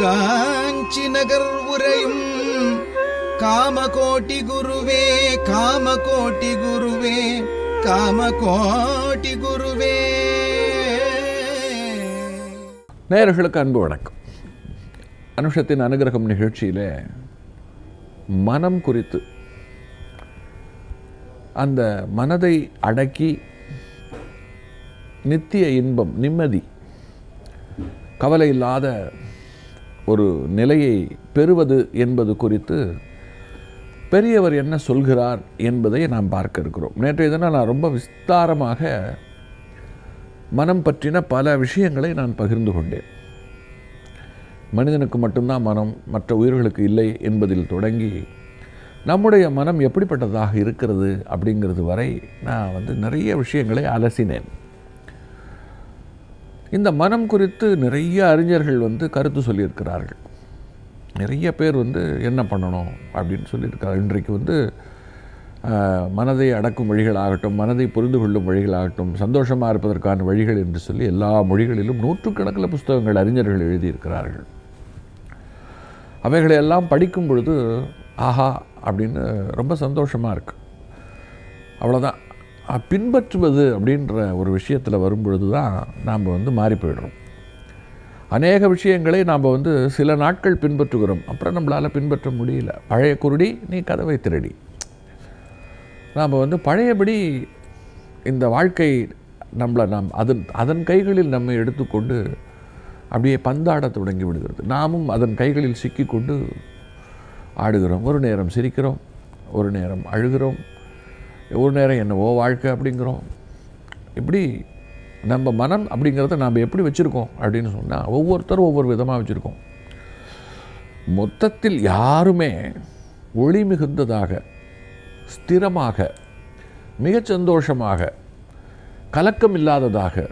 காஞ்சி நகர் உரையும் காமகோட்டி குருவே காமகோட்டி குருவே காமகோட்டி குருவே. நேயர்களுக்கு அன்பு வணக்கம். அனுஷத்தின் அனுகிரகம் நிகழ்ச்சியில் மனம் குறித்து அந்த மனதை அடக்கி நித்திய இன்பம் நிம்மதி கவலை இல்லாத ஒரு நிலையை பெறுவது என்பது குறித்து பெரியவர் என்ன சொல்கிறார் என்பதை நாம் பார்க்க இருக்கிறோம். நேற்றைய தினம் நான் ரொம்ப விஸ்தாரமாக மனம் பற்றின பல விஷயங்களை நான் பகிர்ந்து கொண்டேன். மனிதனுக்கு மட்டும்தான் மனம் மற்ற உயிர்களுக்கு இல்லை என்பதில் தொடங்கி நம்முடைய மனம் எப்படிப்பட்டதாக இருக்கிறது அப்படிங்கிறது வரை நான் வந்து நிறைய விஷயங்களை அலசினேன். இந்த மனம் குறித்து நிறைய அறிஞர்கள் வந்து கருத்து சொல்லியிருக்கிறார்கள். நிறைய பேர் வந்து என்ன பண்ணணும் அப்படின்னு சொல்லியிருக்காங்க இன்றைக்கு வந்து மனதை அடக்கும் வழிகளாகட்டும் மனதை புரிந்து கொள்ளும் வழிகளாகட்டும் சந்தோஷமாக இருப்பதற்கான வழிகள் என்று சொல்லி எல்லா மொழிகளிலும் நூற்றுக்கணக்கில் புஸ்தகங்கள் அறிஞர்கள் எழுதியிருக்கிறார்கள். அவைகளை எல்லாம் படிக்கும் பொழுது ஆஹா! அப்படின்னு ரொம்ப சந்தோஷமாக இருக்குது அவ்வளோதான் பின்பற்றுவது அப்படின்ற ஒரு விஷயத்தில் வரும்பொழுது தான் நாம் வந்து மாறி போயிடுறோம். அநேக விஷயங்களை நாம் வந்து சில நாட்கள் பின்பற்றுகிறோம். அப்புறம் நம்மளால் பின்பற்ற முடியல. பழைய குருடி நீ கதவை திருடி. நாம் வந்து பழையபடி இந்த வாழ்க்கை நம்மளை நாம் அதன் அதன் கைகளில் நம்மை எடுத்துக்கொண்டு அப்படியே பந்தாடத் தொடங்கி விடுகிறது. நாமும் அதன் கைகளில் சிக்கிக்கொண்டு ஆடுகிறோம். ஒரு நேரம் சிரிக்கிறோம். ஒரு நேரம் அழுகிறோம். ஒரு நேரம் என்னவோ வாழ்க்கை அப்படிங்கிறோம். இப்படி நம்ம மனம் அப்படிங்கிறத நாம் எப்படி வச்சுருக்கோம் அப்படின்னு சொன்னால் ஒவ்வொருத்தரும் ஒவ்வொரு விதமாக வச்சுருக்கோம். மொத்தத்தில் யாருமே ஒளி மிகுந்ததாக ஸ்திரமாக மிகச் சந்தோஷமாக கலக்கம் இல்லாததாக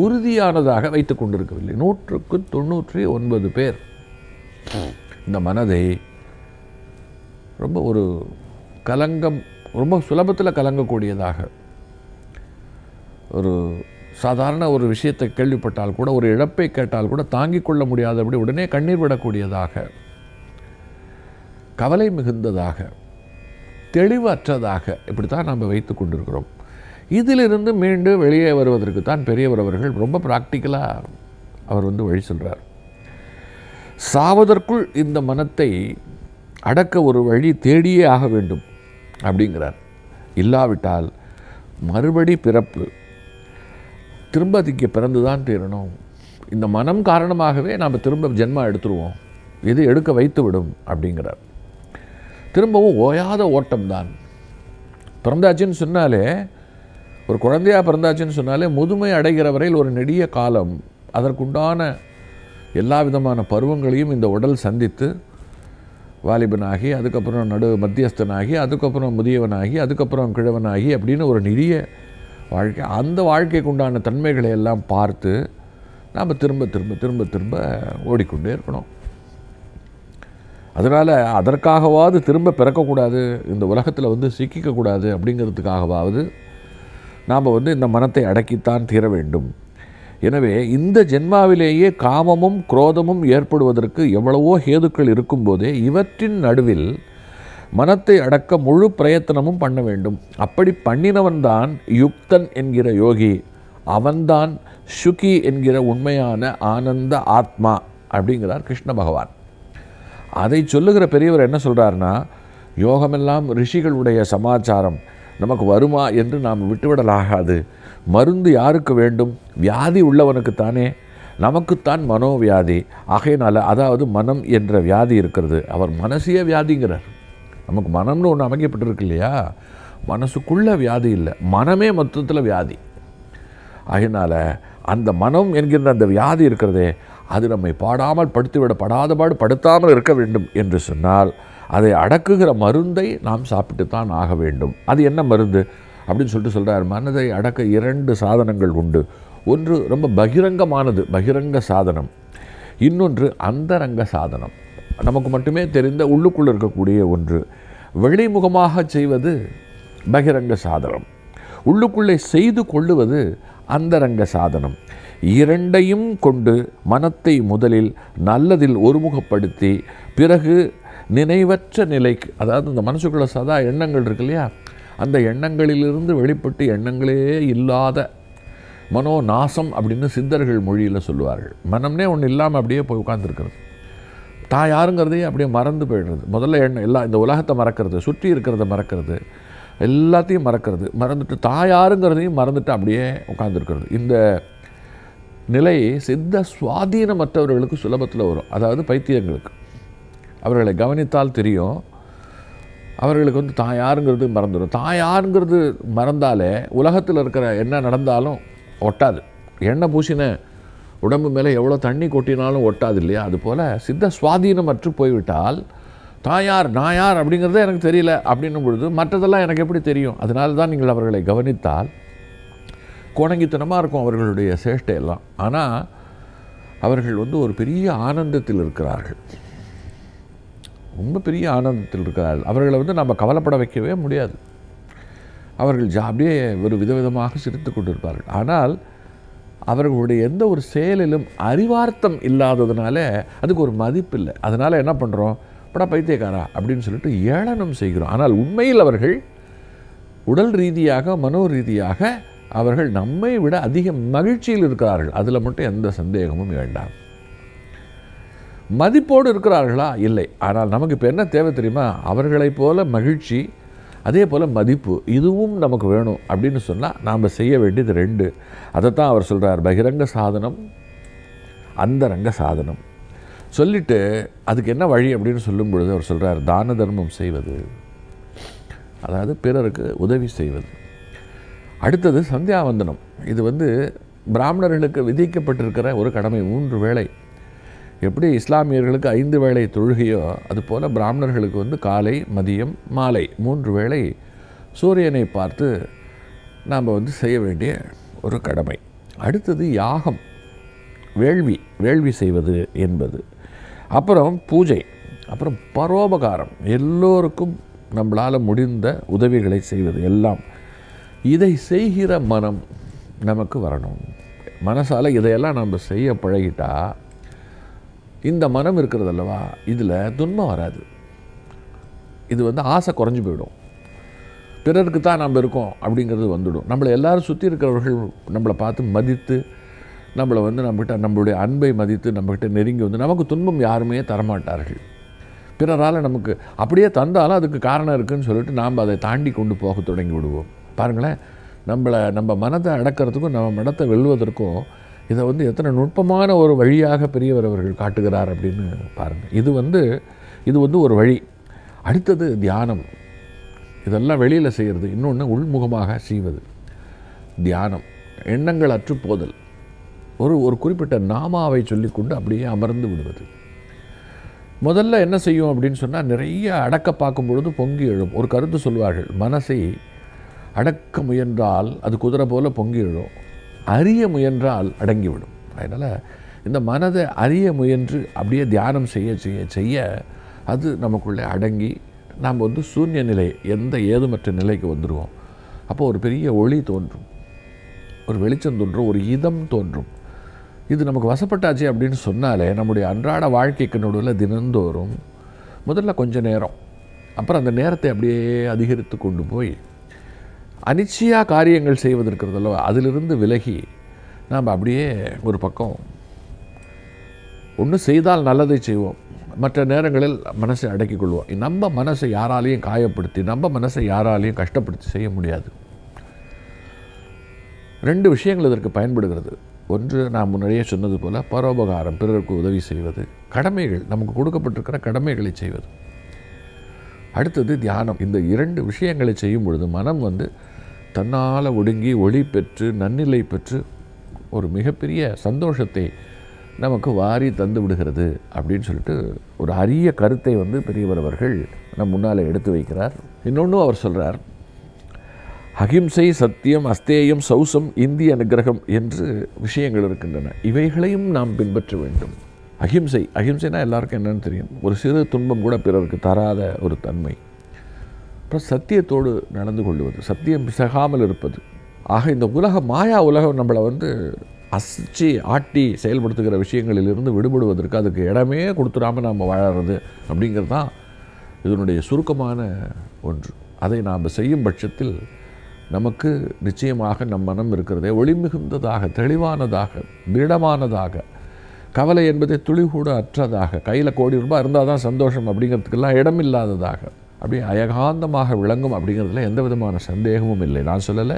உறுதியானதாக வைத்துக் கொண்டிருக்கவில்லை. நூற்றுக்கு தொண்ணூற்றி ஒன்பது பேர். இந்த மனதை ரொம்ப ஒரு கலங்கம் ரொம்ப சுலபத்தில் கலங்கக்கூடியதாக. ஒரு சாதாரண ஒரு விஷயத்தை கேள்விப்பட்டால் கூட ஒரு இழப்பை கேட்டால் கூட தாங்கிக் கொள்ள முடியாதபடி உடனே கண்ணீர் விடக்கூடியதாக. கவலை மிகுந்ததாக. தெளிவற்றதாக. இப்படித்தான் நம்ம வைத்து கொண்டிருக்கிறோம். இதிலிருந்து மீண்டும் வெளியே வருவதற்கு தான் பெரியவர் அவர்கள் ரொம்ப ப்ராக்டிக்கலாக அவர் வந்து வழி சொல்கிறார் சாவதற்குள் இந்த மனத்தை அடக்க ஒரு வழி தேடியே ஆக வேண்டும். அப்படிங்கிறார். இல்லாவிட்டால் மறுபடி பிறப்பு திரும்ப அதுக்கு பிறந்து தான் தீரணும். இந்த மனம் காரணமாகவே நாம் திரும்ப ஜென்மா எடுத்துருவோம். இது எடுக்க வைத்து விடும் அப்படிங்கிறார். திரும்பவும் ஓயாத ஓட்டம்தான். பிறந்தாச்சுன்னு சொன்னாலே ஒரு குழந்தையாக பிறந்தாச்சுன்னு சொன்னாலே முதுமை அடைகிற வரையில் ஒரு நெடிய காலம் அதற்குண்டான எல்லா விதமான பருவங்களையும் இந்த உடல் சந்தித்து வாலிபனாகி அதுக்கப்புறம் நடு மத்தியஸ்தனாகி அதுக்கப்புறம் முதியவனாகி அதுக்கப்புறம் கிழவனாகி அப்படின்னு ஒரு நிறைய வாழ்க்கை. அந்த வாழ்க்கைக்கு உண்டான தன்மைகளை எல்லாம் பார்த்து நாம் திரும்ப திரும்ப திரும்ப திரும்ப ஓடிக்கொண்டே இருக்கணும். அதனால் அதற்காகவாவது திரும்ப பிறக்கக்கூடாது இந்த உலகத்தில் வந்து சிக்கிக்கக்கூடாது அப்படிங்கிறதுக்காகவாவது நாம் வந்து இந்த மனத்தை அடக்கித்தான் தீர வேண்டும். எனவே இந்த ஜென்மாவிலேயே காமமும் குரோதமும் ஏற்படுவதற்கு எவ்வளவோ ஹேதுக்கள் இருக்கும்போதே இவற்றின் நடுவில் மனத்தை அடக்க முழு பிரயத்தனமும் பண்ண வேண்டும். அப்படி பண்ணினவன்தான் யுக்தன் என்கிற யோகி அவன்தான் சுகி என்கிற உண்மையான ஆனந்த ஆத்மா அப்படிங்கிறார் கிருஷ்ண பகவான். அதை சொல்லுகிற பெரியவர் என்ன சொல்கிறாருன்னா யோகமெல்லாம் ரிஷிகளுடைய சமாச்சாரம். நமக்கு வருமா என்று நாம் விட்டுவிடலாகாது. மருந்து யாருக்கு வேண்டும்? வியாதி உள்ளவனுக்குத்தானே நமக்குத்தான் மனோவியாதி. ஆகையினால் அதாவது மனம் என்ற வியாதி இருக்கிறது. அவர் மனசையே வியாதிங்கிறார். நமக்கு மனம்னு ஒன்று அமைக்கப்பட்டிருக்கு இல்லையா? மனசுக்குள்ள வியாதி இல்லை. மனமே மொத்தத்தில் வியாதி. அதனால் அந்த மனம் என்கின்ற அந்த வியாதி இருக்கிறதே அது நம்மை பாடாமல் படுத்துவிடப்படாத பாடு படுத்தாமல் இருக்க வேண்டும் என்று சொன்னால் அதை அடக்குகிற மருந்தை நாம் சாப்பிட்டுத்தான் ஆக வேண்டும். அது என்ன மருந்து? அப்படின்னு சொல்லிட்டு சொல்கிறார் மனதை அடக்க இரண்டு சாதனங்கள் உண்டு. ஒன்று ரொம்ப பகிரங்கமானது பகிரங்க சாதனம். இன்னொன்று அந்தரங்க சாதனம். நமக்கு மட்டுமே தெரிந்த உள்ளுக்குள்ளே இருக்கக்கூடிய ஒன்று. வெளிமுகமாக செய்வது பகிரங்க சாதனம். உள்ளுக்குள்ளே செய்து கொள்ளுவது அந்தரங்க சாதனம். இரண்டையும் கொண்டு மனத்தை முதலில் நல்லதில் ஒருமுகப்படுத்தி பிறகு நினைவற்ற நிலைக்கு அதாவது இந்த மனசுக்குள்ள சதா எண்ணங்கள் இருக்கு இல்லையா? அந்த எண்ணங்களிலிருந்து வெளிப்பட்டு எண்ணங்களே இல்லாத மனோ நாசம் அப்படின்னு சித்தர்கள் மொழியில் சொல்லுவார்கள். மனம்னே ஒன்று இல்லாமல் அப்படியே போய் உட்காந்துருக்கிறது தான் யாருங்கிறதையே அப்படியே மறந்து போயிடுறது. முதல்ல எண்ணம் எல்லாம் இந்த உலகத்தை மறக்கிறது சுற்றி இருக்கிறத மறக்கிறது எல்லாத்தையும் மறக்கிறது மறந்துட்டு தான் யாருங்கிறதையும் மறந்துட்டு அப்படியே உட்காந்துருக்கிறது இந்த நிலை சித்த சுவாதீனமற்றவர்களுக்கு சுலபத்தில் வரும். அதாவது பைத்தியங்களுக்கு. அவர்களை கவனித்தால் தெரியும். அவர்களுக்கு வந்து தான் யாருங்கிறது மறந்துடும். தான் யாருங்கிறது மறந்தாலே உலகத்தில் இருக்கிற என்ன நடந்தாலும் ஒட்டாது. எண்ணெய் பூசின உடம்பு மேலே எவ்வளோ தண்ணி கொட்டினாலும் ஒட்டாது இல்லையா? அதுபோல் சித்த சுவாதீனமற்று போய்விட்டால் தான் யார் நான் யார் அப்படிங்கிறதே எனக்கு தெரியல அப்படின்னும் பொழுது மற்றதெல்லாம் எனக்கு எப்படி தெரியும்? அதனால தான் நீங்கள் அவர்களை கவனித்தால் கோணங்கித்தனமாக இருக்கும் அவர்களுடைய சேஷ்டையெல்லாம். ஆனால் அவர்கள் வந்து ஒரு பெரிய ஆனந்தத்தில் இருக்கிறார்கள். ரொம்ப பெரிய ஆனந்தத்தில் இருக்கிறார்கள். அவர்களை வந்து நம்ம கவலைப்பட வைக்கவே முடியாது. அவர்கள் அப்படியே ஒரு விதவிதமாக சிரித்து கொண்டிருப்பார்கள். ஆனால் அவர்களுடைய எந்த ஒரு செயலிலும் அறிவார்த்தம் இல்லாததுனால அதுக்கு ஒரு மதிப்பு இல்லை. அதனால் என்ன பண்ணுறோம் படா பைத்தியக்காரா அப்படின்னு சொல்லிட்டு ஏளனம் செய்கிறோம். ஆனால் உண்மையில் அவர்கள் உடல் ரீதியாக மனோ ரீதியாக அவர்கள் நம்மை விட அதிக மகிழ்ச்சியில் இருக்கிறார்கள். அதில் மட்டும் எந்த சந்தேகமும் வேண்டாம். மதிப்போடு இருக்கிறார்களா? இல்லை. ஆனால் நமக்கு இப்போ என்ன தேவை தெரியுமா? அவர்களைப் போல மகிழ்ச்சி அதே போல் மதிப்பு இதுவும் நமக்கு வேணும் அப்படின்னு சொன்னால் நாம் செய்ய வேண்டியது ரெண்டு. அதைத்தான் அவர் சொல்கிறார் பகிரங்க சாதனம் அந்தரங்க சாதனம். சொல்லிட்டு அதுக்கு என்ன வழி அப்படின்னு சொல்லும் பொழுது அவர் சொல்கிறார் தான தர்மம் செய்வது. அதாவது பிறருக்கு உதவி செய்வது. அடுத்தது சந்தியாவந்தனம். இது வந்து பிராமணர்களுக்கு விதிக்கப்பட்டிருக்கிற ஒரு கடமை மூன்று வேளை. எப்படி இஸ்லாமியர்களுக்கு ஐந்து வேளை தொழுகையோ அதுபோல் பிராமணர்களுக்கு வந்து காலை மதியம் மாலை மூன்று வேளை சூரியனை பார்த்து நாம் வந்து செய்ய வேண்டிய ஒரு கடமை. அடுத்தது யாகம் வேள்வி வேள்வி செய்வது என்பது. அப்புறம் பூஜை அப்புறம் பரோபகாரம். எல்லோருக்கும் நம்மளால் முடிந்த உதவிகளை செய்வது எல்லாம். இதை செய்கிற மனம் நமக்கு வரணும். மனசால் இதையெல்லாம் நம்ம செய்ய பழகிட்டால் இந்த மனம் இருக்கிறது அல்லவா? இதில் துன்பம் வராது. இது வந்து ஆசை குறைஞ்சி போயிடும். பிறருக்கு தான் நம்ம இருக்கோம் அப்படிங்கிறது வந்துடும். நம்மளை எல்லோரும் சுற்றி இருக்கிறவர்கள் நம்மளை பார்த்து மதித்து நம்மளை வந்து நம்மகிட்ட நம்மளுடைய அன்பை மதித்து நம்மகிட்ட நெருங்கி வந்து நமக்கு துன்பம் யாருமே தரமாட்டார்கள். பிறரால் நமக்கு அப்படியே தந்தாலும் அதுக்கு காரணம் இருக்குதுன்னு சொல்லிட்டு நாம் அதை தாண்டி கொண்டு போக தொடங்கி விடுவோம். பாருங்களேன் நம்மளை நம்ம மனதை அடக்கிறதுக்கும் நம்ம மனத்தை வெல்வதற்கும் இதை வந்து எத்தனை நுட்பமான ஒரு வழியாக பெரியவர் அவர்கள் காட்டுகிறார் அப்படின்னு பாருங்கள் இது வந்து இது வந்து ஒரு வழி. அடுத்தது தியானம். இதெல்லாம் வெளியில் செய்கிறது இன்னொன்று உள்முகமாக செய்வது. தியானம். எண்ணங்கள் அற்றுப்போதல். ஒரு ஒரு குறிப்பிட்ட நாமாவை சொல்லிக்கொண்டு அப்படியே அமர்ந்து விடுவது. முதல்ல என்ன செய்யும் அப்படின்னு சொன்னால் நிறைய அடக்க பார்க்கும் பொழுது பொங்கி எழும். ஒரு கருத்து சொல்வார்கள். மனசை அடக்க முயன்றால் அது குதிரை போல பொங்கி எழும். அறிய முயன்றால் அடங்கிவிடும். அதனால் இந்த மனதை அறிய முயன்று அப்படியே தியானம் செய்ய செய்ய செய்ய அது நமக்குள்ளே அடங்கி நாம் வந்து சூன்ய நிலை எந்த ஏதுமற்ற நிலைக்கு வந்துடுவோம் அப்போ ஒரு பெரிய ஒளி தோன்றும். ஒரு வெளிச்சம் தோன்றும் ஒரு இதம் தோன்றும். இது நமக்கு வசப்பட்டாச்சு அப்படின்னு சொன்னாலே நம்முடைய அன்றாட வாழ்க்கைக்கு நடுவில் தினந்தோறும் முதல்ல கொஞ்ச நேரம் அப்புறம் அந்த நேரத்தை அப்படியே அதிகரித்து கொண்டு போய் அனிச்சையாக காரியங்கள் செய்வதற்கிறதல்ல அதிலிருந்து விலகி நாம் அப்படியே ஒரு பக்கம் ஒன்று செய்தால் நல்லதை செய்வோம். மற்ற நேரங்களில் மனசை அடக்கிக் கொள்வோம். நம்ம மனசை யாராலையும் காயப்படுத்தி நம்ம மனசை யாராலையும் கஷ்டப்படுத்தி செய்ய முடியாது. ரெண்டு விஷயங்கள் இதற்கு பயன்படுகிறது. ஒன்று நான் முன்னாடியே சொன்னது போல் பரோபகாரம் பிறருக்கு உதவி செய்வது கடமைகள் நமக்கு கொடுக்கப்பட்டிருக்கிற கடமைகளை செய்வது. அடுத்தது தியானம். இந்த இரண்டு விஷயங்களை செய்யும் பொழுது மனம் வந்து தன்னால் ஒடுங்கி ஒளி பெற்று நன்னிலை பெற்று ஒரு மிகப்பெரிய சந்தோஷத்தை நமக்கு வாரி தந்து விடுகிறது அப்படின்னு சொல்லிட்டு ஒரு அரிய கருத்தை வந்து பெரியவர் அவர்கள் நம் முன்னால் எடுத்து வைக்கிறார். இன்னொன்று அவர் சொல்கிறார் அகிம்சை சத்தியம் அஸ்தேயம் சௌசம் இந்திய அனுகிரகம் என்று விஷயங்கள் இருக்கின்றன. இவைகளையும் நாம் பின்பற்ற வேண்டும். அகிம்சை அகிம்சைனா எல்லாருக்கும் என்னென்னு தெரியும். ஒரு சிறு துன்பம் கூட பிறருக்கு தராத ஒரு தன்மை. அப்புறம் சத்தியத்தோடு நடந்து கொள்வது சத்தியம் பிசகாமல் இருப்பது. ஆக இந்த உலக மாயா உலகம் நம்மளை வந்து அசிச்சு ஆட்டி செயல்படுத்துகிற விஷயங்களிலிருந்து விடுபடுவதற்கு அதுக்கு இடமே கொடுத்துடாமல் நாம் வாழறது அப்படிங்கிறது தான் இதனுடைய சுருக்கமான ஒன்று. அதை நாம் செய்யும் பட்சத்தில் நமக்கு நிச்சயமாக நம் மனம் இருக்கிறதே ஒளிமிகுந்ததாக தெளிவானதாக திடமானதாக கவலை என்பதை துளி கூட அற்றதாக. கையில் கோடி ரூபாய் இருந்தால் தான் சந்தோஷம் அப்படிங்கிறதுக்கெல்லாம் இடமில்லாததாக. அப்படி அயகாந்தமாக விளங்கும் அப்படிங்கிறதுல எந்த விதமான சந்தேகமும் இல்லை. நான் சொல்லலை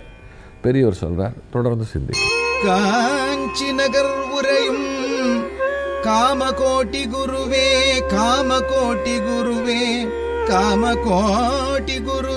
பெரியவர் சொல்கிறார் தொடர்ந்து சிந்திக்கும். காஞ்சி நகர் உரையும் காமகோட்டி குருவே காமகோட்டி குருவே காமகோட்டி குரு